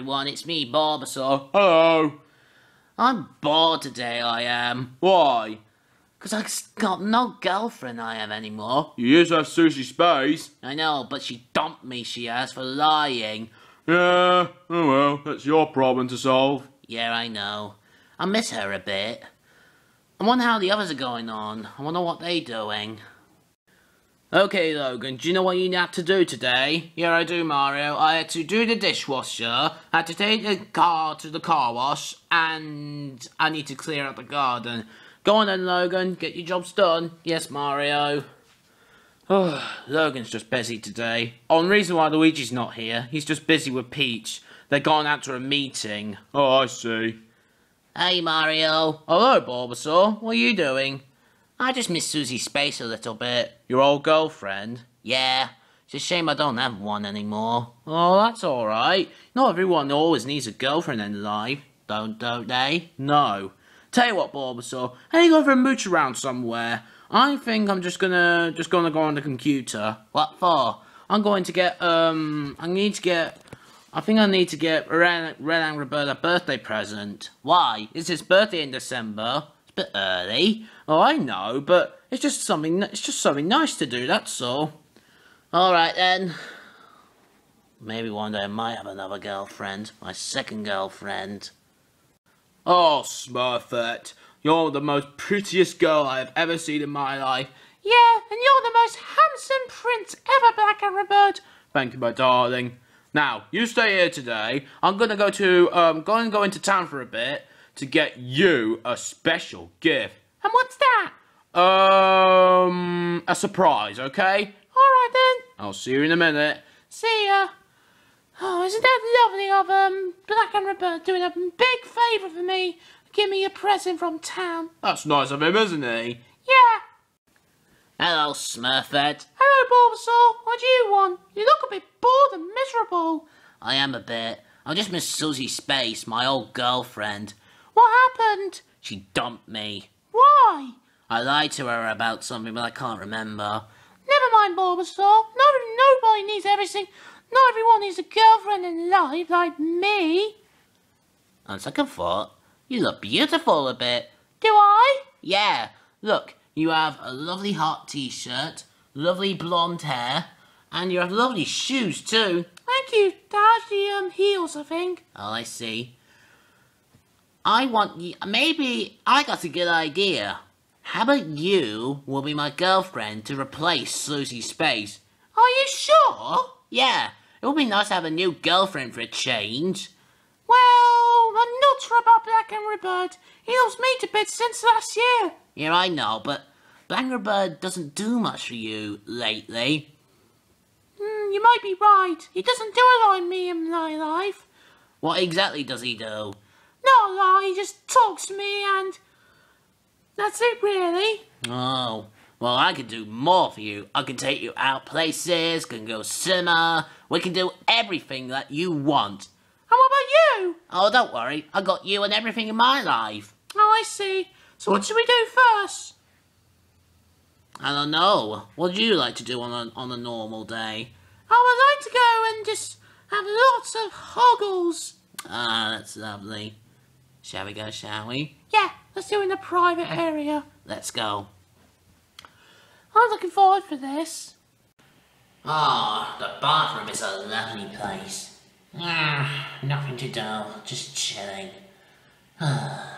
Everyone, it's me, Bulbasaur. Hello. I'm bored today, I am. Why? Cause I got no girlfriend I have anymore. You used to have Susie Space. I know, but she dumped me, she has, for lying. Yeah, oh well, that's your problem to solve. Yeah, I know. I miss her a bit. I wonder how the others are going on. I wonder what they're doing. Okay, Logan, do you know what you have to do today? Yeah, I do, Mario. I had to do the dishwasher, had to take the car to the car wash, and I need to clear up the garden. Go on then, Logan, get your jobs done. Yes, Mario. Oh, Logan's just busy today. Oh, reason why Luigi's not here, he's just busy with Peach. They're going out to a meeting. Oh, I see. Hey, Mario. Hello, Bulbasaur. What are you doing? I just miss Susie Space a little bit. Your old girlfriend? Yeah, it's a shame I don't have one anymore. Oh, that's alright. Not everyone always needs a girlfriend in life. Don't, don't they? No. Tell you what, Bulbasaur, I you go for mooch around somewhere. I think I'm just gonna just gonna go on the computer. What for? I'm going to get um I need to get I think I need to get Red, Red Angry Bird a birthday present. Why? It's his birthday in December. It's a bit early. Oh, I know, but it's just something. It's just something nice to do. That's all. All right then. Maybe one day I might have another girlfriend. My second girlfriend. Oh, Smurfette, you're the most prettiest girl I have ever seen in my life. Yeah, and you're the most handsome prince ever, Black and Bird. Thank you, my darling. Now, you stay here today. I'm gonna go to um going to go into town for a bit to get you a special gift. And what's that? Um, a surprise, okay? Alright then. I'll see you in a minute. See ya. Oh, isn't that lovely of um Black and Bird doing a big favour for me? Give me a present from town. That's nice of him, isn't he? Yeah. Hello, Smurfette. Hello, Bulbasaur. What do you want? You look a bit bored and miserable. I am a bit. I just miss Susie Space, my old girlfriend. What happened? She dumped me. Why? I lied to her about something, but I can't remember. Never mind, Bulbasaur. Not, nobody needs everything. Not everyone needs a girlfriend in life like me. On second thought, you look beautiful a bit. Do I? Yeah, look, you have a lovely hot t-shirt, lovely blonde hair, and you have lovely shoes too. Thank you. That's the um, heels, I think. Oh, I see. I want you. Maybe I got a good idea. How about you will be my girlfriend to replace Susie Space? Are you sure? Yeah, it would be nice to have a new girlfriend for a change. Well, I'm not sure about Black Angry Bird. He loves me to bits since last year. Yeah, I know, but Bird doesn't do much for you lately. Hmm, you might be right. He doesn't do a lot in me in my life. What exactly does he do? Not a lot, he just talks to me and... That's it, really. Oh, well, I can do more for you. I can take you out places, can go cinema. We can do everything that you want. And what about you? Oh, don't worry. I got you and everything in my life. Oh, I see. So what should we do first? I don't know. What do you like to do on a, on a normal day? I would like to go and just have lots of hoggles. Ah, that's lovely. Shall we go, shall we? Yeah, let's do it in the private area. Let's go. I'm looking forward for this. Ah, oh, the bathroom is a lovely place. Ah, nothing to do, just chilling. oh,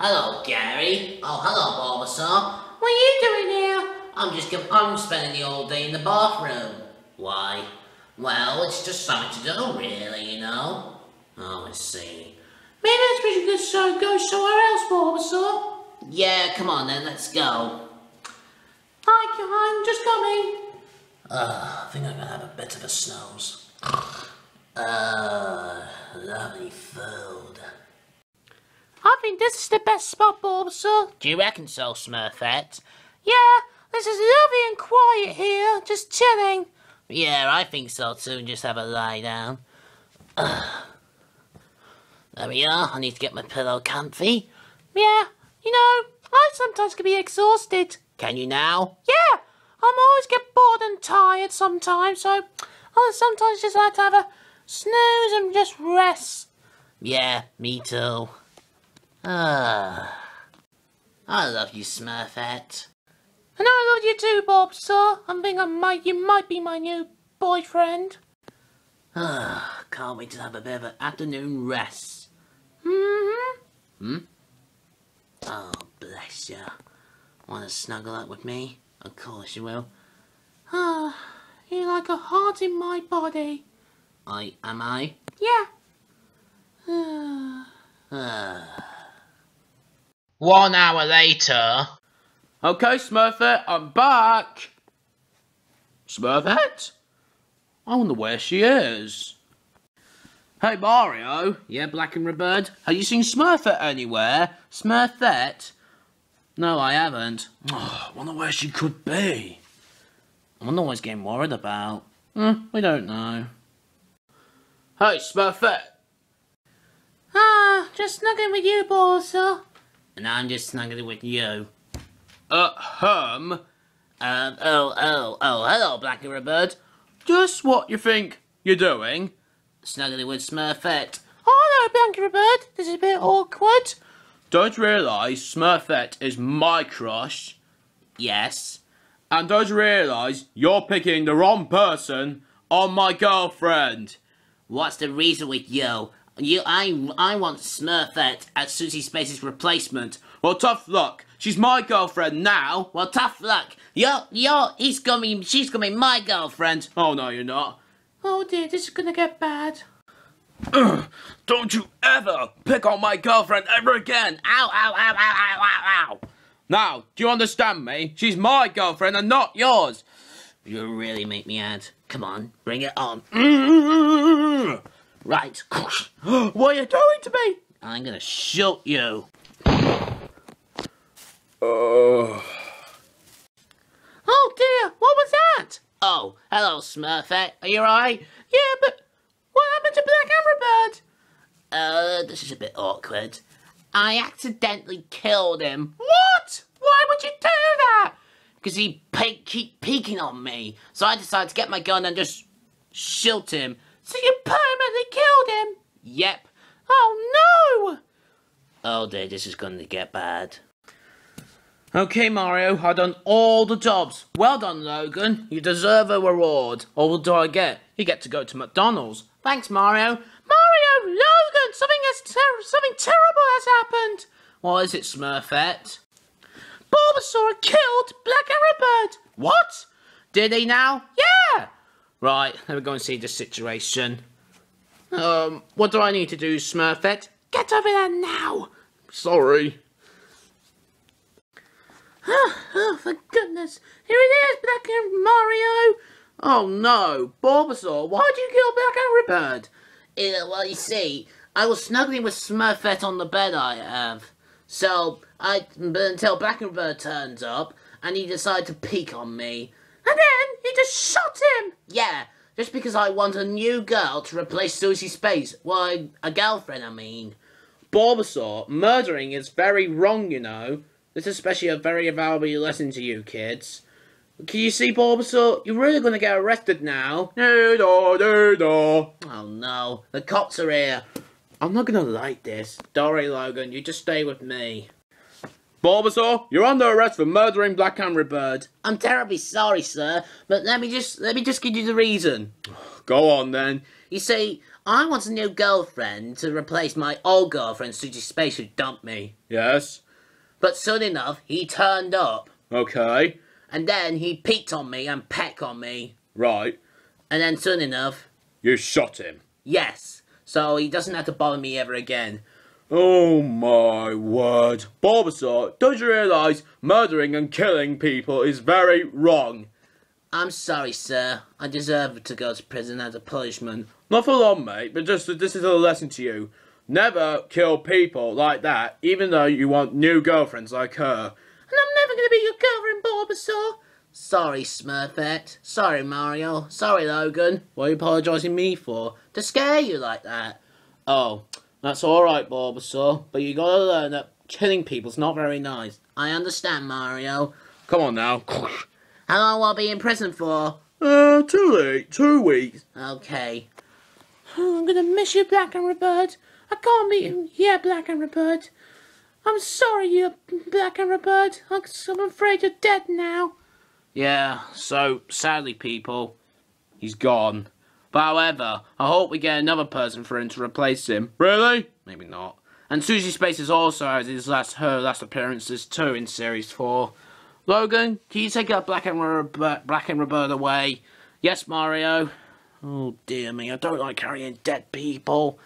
hello, Gary. Oh, hello, Bulbasaur. What are you doing here? I'm just I'm spending the whole day in the bathroom. Why? Well, it's just something to do, really, you know. Oh, I see. Maybe we should just uh, go somewhere else, Bulbasaur. Yeah, come on then, let's go. Hi, I'm just coming. Uh, I think I'm gonna have a bit of a snooze. Uh, lovely food. I think this is the best spot, Bulbasaur. Do you reckon so, Smurfette? Yeah, this is lovely and quiet here, just chilling. Yeah, I think so too, just have a lie down. There we are, I need to get my pillow comfy. Yeah, you know, I sometimes can be exhausted. Can you now? Yeah, I'm always get bored and tired sometimes, so I sometimes just like to have a snooze and just rest. Yeah, me too. Ah. I love you, Smurfette. And I love you too, Bulbasaur. I think I might, you might be my new boyfriend. Ah, can't wait to have a bit of an afternoon rest. Mm-hmm. Hmm? Oh, bless you. Want to snuggle up with me? Of course you will. Ah, you're like a heart in my body. I am I? Yeah. Ah. Ah. One hour later. Okay, Smurfette, I'm back. Smurfette? I wonder where she is. Hey, Mario. Yeah, Black Angry Bird? Have you seen Smurfette anywhere? Smurfette? No, I haven't. Oh, I wonder where she could be. I wonder what he's getting worried about. Hmm, we don't know. Hey, Smurfette. Ah, just snuggling with you, sir. And I'm just snuggling with you. Uh, hum. Um, oh, oh, oh, hello, Black Angry Bird. Just what you think you're doing. Snuggling with Smurfette. Oh, hello, Blanky Bird. This is a bit awkward. Don't realise Smurfette is my crush. Yes. And don't realise you're picking the wrong person on my girlfriend. What's the reason with you? You, I, I want Smurfette as Susie Space's replacement. Well, tough luck. She's my girlfriend now. Well, tough luck. You're, you're, he's gonna be, she's gonna be my girlfriend. Oh, no, you're not. Oh dear, this is gonna get bad. Ugh, don't you ever pick on my girlfriend ever again. Ow, ow, ow, ow, ow, ow, ow. Now, do you understand me? She's my girlfriend and not yours. You really make me add. Come on, bring it on. Right. what are you doing to me? I'm gonna shoot you. Oh. Oh dear, what was that? Oh, hello, Smurfette. Are you alright? Yeah, but what happened to Black Angry Bird? Uh, this is a bit awkward. I accidentally killed him. What? Why would you do that? Because he pe- keep peeking on me. So I decided to get my gun and just shoot him. So you permanently killed him? Yep. Oh no! Oh dear, this is going to get bad. Okay, Mario, I've done all the jobs. Well done, Logan. You deserve a reward. Or what do I get? You get to go to McDonald's. Thanks, Mario. Mario, Logan, something has ter- something terrible has happened. What is it, Smurfette? Bulbasaur killed Black Angry Bird. What? Did he now? Yeah. Right, let me go and see the situation. Um, what do I need to do, Smurfette? Get over there now. Sorry. Oh, for goodness. Here it is, Black and Mario. Oh no, Bulbasaur, why'd you kill Black Angry Bird? Yeah, well, you see, I was snuggling with Smurfette on the bed I have. So, I, until Black Angry Bird turns up, and he decided to peek on me. And then he just shot him. Yeah, just because I want a new girl to replace Susie Space. Well, a girlfriend, I mean. Bulbasaur, murdering is very wrong, you know. This is especially a very valuable lesson to you kids. Can you see, Bulbasaur? You're really going to get arrested now. No, no, no. no. Oh no, the cops are here. I'm not going to like this. Don't Logan. You just stay with me. Bulbasaur, you're under arrest for murdering Black Angry Bird. I'm terribly sorry, sir, but let me just let me just give you the reason. Go on, then. You see, I want a new girlfriend to replace my old girlfriend, Susie Space, who dumped me. Yes. But soon enough, he turned up, Okay. and then he peeked on me and pecked on me, Right. and then soon enough, You shot him. yes, so he doesn't have to bother me ever again. Oh my word. Bulbasaur, don't you realise murdering and killing people is very wrong? I'm sorry, sir. I deserve to go to prison as a punishment. Not for long, mate, but just this is a lesson to you. Never kill people like that, even though you want new girlfriends like her. And I'm never going to be your girlfriend, Bulbasaur. Sorry, Smurfette. Sorry, Mario. Sorry, Logan. What are you apologising me for? To scare you like that? Oh, that's alright, Bulbasaur, but you gotta learn that killing people's not very nice. I understand, Mario. Come on now. How long will I be in prison for? Uh, too late. Two weeks. Okay. Oh, I'm gonna miss you, Black and Bird. I can't meet him. Yeah, Black and Bird. I'm sorry, you Black and Bird. I'm I'm afraid you're dead now. Yeah, so sadly, people, he's gone. But however, I hope we get another person for him to replace him. Really? Maybe not. And Susie Spaces also has his last her last appearances too in series four. Logan, can you take that Black and Rob- Black and Roberta away? Yes, Mario. Oh dear me, I don't like carrying dead people.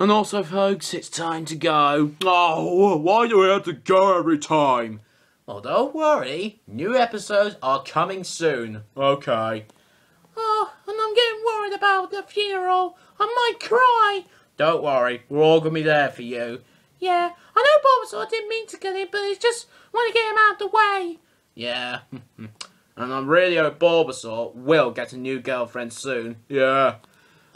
And also, folks, it's time to go. Oh, why do we have to go every time? Oh, don't worry. New episodes are coming soon. Okay. Oh, and I'm getting worried about the funeral. I might cry. Don't worry, we're all gonna be there for you. Yeah, I know Bulbasaur didn't mean to kill him, but it's just want to get him out of the way. Yeah. and I really hope Bulbasaur will get a new girlfriend soon. Yeah.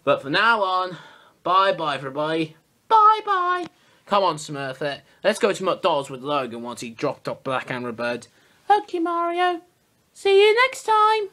But for now on, bye bye everybody. Bye bye. Come on, Smurfette. Eh, let's go to McDonald's with Logan once he dropped off Black Angry Bird. Okay, Mario. See you next time.